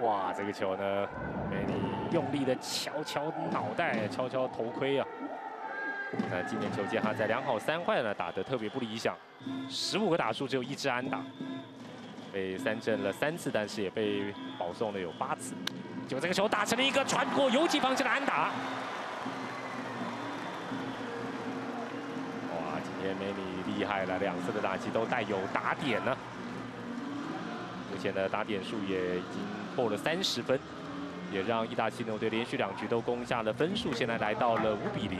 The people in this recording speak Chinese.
哇，这个球呢，梅尼用力的敲敲脑袋，敲敲头盔啊。那今年球季哈在两好三坏呢，打得特别不理想，十五个打数只有一支安打，被三振了三次，但是也被保送了有八次。就这个球打成了一个穿过游击防线的安打。哇，今天梅尼厉害了，两次的打击都带有打点呢。前的打点数也已经破了三十分，也让意大利牛队连续两局都攻下了分数，现在来到了五比零。